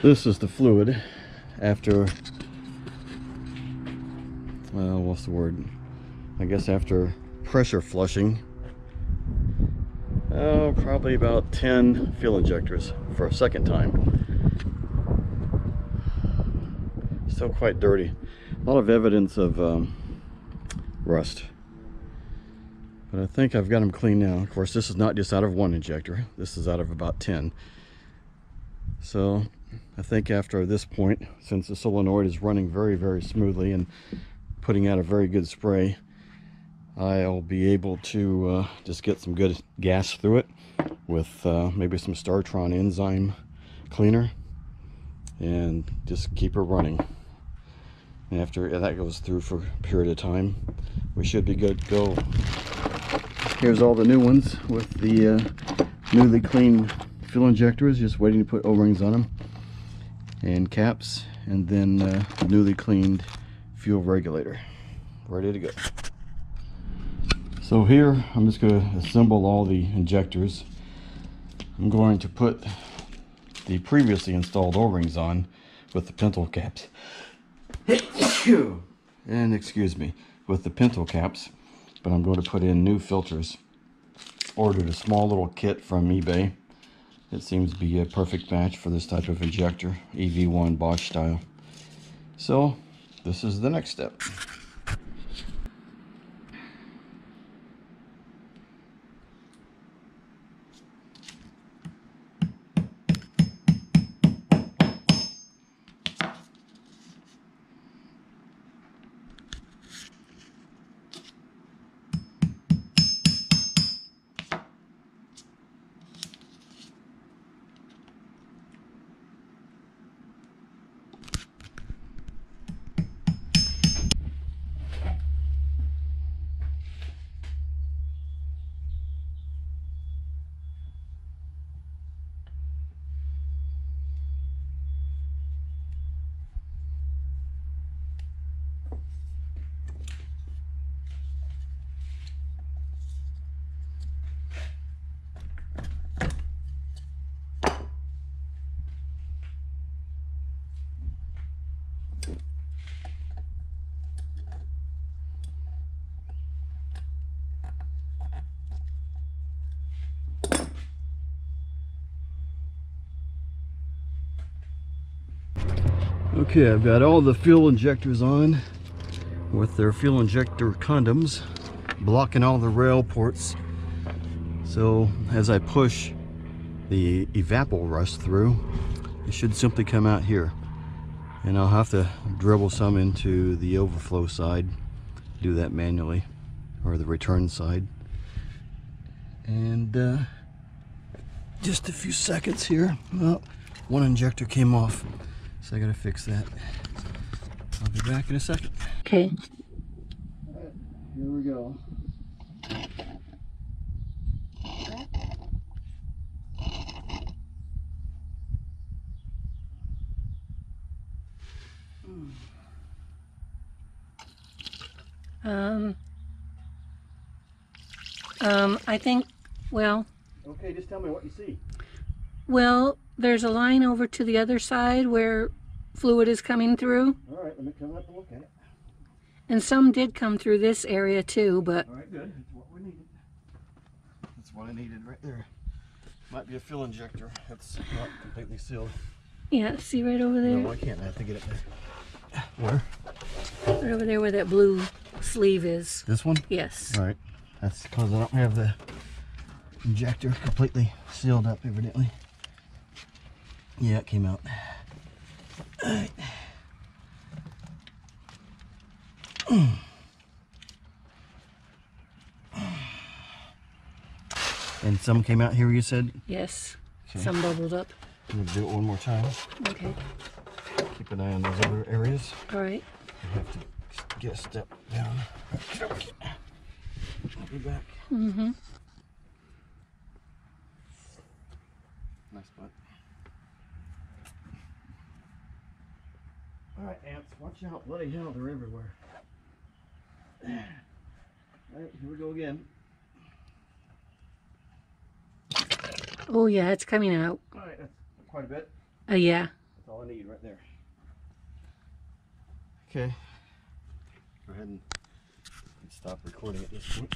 This is the fluid after, well, what's the word? I guess after pressure flushing. Oh, probably about 10 fuel injectors for a second time. Still quite dirty. A lot of evidence of um, rust. But I think I've got them clean now. Of course, this is not just out of one injector. This is out of about 10. So I think after this point, since the solenoid is running very, very smoothly and putting out a very good spray, I'll be able to uh, just get some good gas through it with uh, maybe some Startron enzyme cleaner and just keep it running. And after that goes through for a period of time, we should be good to go. Here's all the new ones with the uh, newly cleaned fuel injectors, just waiting to put O-rings on them and caps, and then uh, newly cleaned fuel regulator, ready to go. So here, I'm just going to assemble all the injectors. I'm going to put the previously installed O-rings on with the pintle caps. and excuse me, with the pintle caps, but I'm going to put in new filters. Ordered a small little kit from eBay. It seems to be a perfect match for this type of injector, EV1 Bosch style. So, this is the next step. Okay, I've got all the fuel injectors on with their fuel injector condoms blocking all the rail ports. So as I push the Evapo-Rust through, it should simply come out here. And I'll have to dribble some into the overflow side, do that manually, or the return side. And uh, just a few seconds here. Well, one injector came off. So I gotta fix that. I'll be back in a second. Okay. Here we go. Um, um, I think, well, Okay, just tell me what you see. Well, there's a line over to the other side where fluid is coming through, All right, let me come up and look at it. and some did come through this area too, but All right, good. That's what we needed. That's what I needed right there. Might be a fuel injector. It's not completely sealed. yeah, see right over there? No, I can't. I have to get it there. Where? Right over there where that blue sleeve is. This one? Yes. All right. That's because I don't have the injector completely sealed up, evidently. Yeah, it came out. All right. And some came out here, you said? Yes. Okay. Some bubbled up. I'm gonna do it one more time. Okay. Keep an eye on those other areas. All right. I have to get a step down. I'll be back. Mm-hmm. Nice butt. All right, ants, watch out. Bloody hell, they're everywhere. All right, here we go again. Oh yeah, it's coming out. All right, that's quite a bit. Uh, yeah. That's all I need right there. Okay. Go ahead and stop recording at this point.